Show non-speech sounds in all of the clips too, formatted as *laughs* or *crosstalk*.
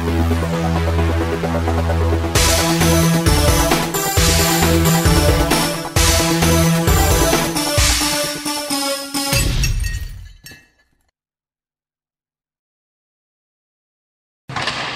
Música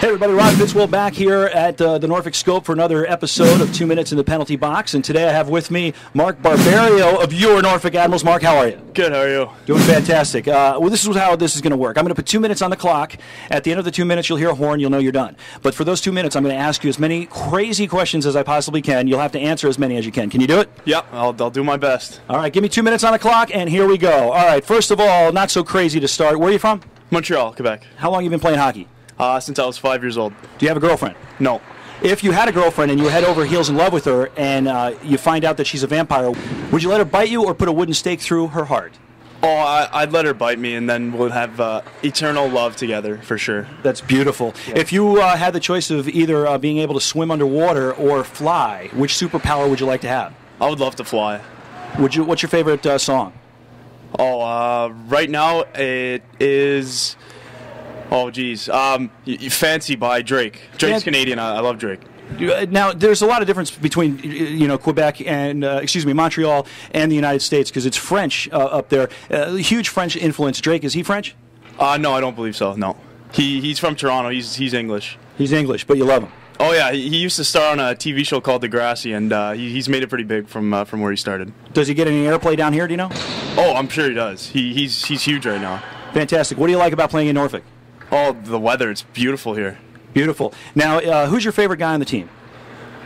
Hey everybody, Rod Fitzwell back here at uh, the Norfolk Scope for another episode of Two Minutes in the Penalty Box. And today I have with me Mark Barberio of your Norfolk Admirals. Mark, how are you? Good. How are you? Doing fantastic. Uh, well, this is how this is going to work. I'm going to put two minutes on the clock. At the end of the two minutes, you'll hear a horn. You'll know you're done. But for those two minutes, I'm going to ask you as many crazy questions as I possibly can. You'll have to answer as many as you can. Can you do it? Yep. I'll, I'll do my best. All right. Give me two minutes on the clock, and here we go. All right. First of all, not so crazy to start. Where are you from? Montreal, Quebec. How long have you been playing hockey? Uh, since I was five years old. Do you have a girlfriend? No. If you had a girlfriend and you were head over heels in love with her, and uh, you find out that she's a vampire, would you let her bite you or put a wooden stake through her heart? Oh, I, I'd let her bite me, and then we'll have uh, eternal love together for sure. That's beautiful. If you uh, had the choice of either uh, being able to swim underwater or fly, which superpower would you like to have? I would love to fly. Would you? What's your favorite uh, song? Oh, uh, right now it is. Oh, geez. Um, Fancy by Drake. Drake's Fan- Canadian. I, I love Drake. Uh, Now, there's a lot of difference between you know Quebec and uh, excuse me Montreal and the United States because it's French uh, up there. Uh, huge French influence. Drake is he French? Uh, no, I don't believe so. No. He, he's from Toronto. He's, he's English. He's English, but you love him. Oh, yeah. He, he used to star on a TV show called Degrassi, and uh, he, he's made it pretty big from, uh, from where he started. Does he get any airplay down here? Do you know? Oh, I'm sure he does. He, he's, he's huge right now. Fantastic. What do you like about playing in Norfolk? Oh, the weather. It's beautiful here. Beautiful. Now, uh, who's your favorite guy on the team?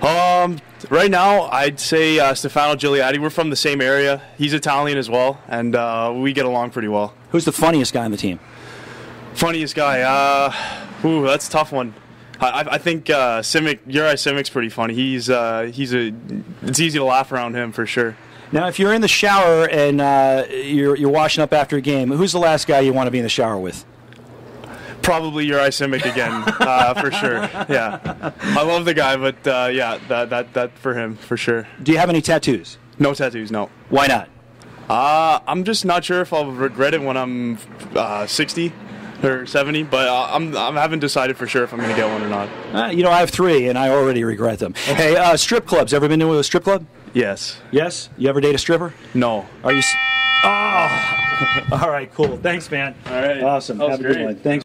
Um, right now, I'd say uh, Stefano Giliati. We're from the same area. He's Italian as well, and uh, we get along pretty well. Who's the funniest guy on the team? Funniest guy. Uh, ooh, that's a tough one. I, I- I think uh, Simek, Uri Simek's pretty funny. He's uh, he's a. It's easy to laugh around him for sure. Now, if you're in the shower and uh, you're, you're washing up after a game, who's the last guy you want to be in the shower with? Probably Uri Simek again, *laughs* uh, for sure. Yeah, I love the guy, but uh, yeah, that that that for him for sure. Do you have any tattoos? No tattoos, no. Why not? Uh, I'm just not sure if I'll regret it when I'm uh, 60 or 70, but uh, I'm, I haven't decided for sure if I'm going to get one or not. Uh, you know, I have three, and I already regret them. Hey, uh, strip clubs. Ever been to a strip club? Yes. Yes. You ever date a stripper? No. Are you? s- Oh. *laughs* All right. Cool. Thanks, man. All right. Awesome. That was Have a good one. Thanks.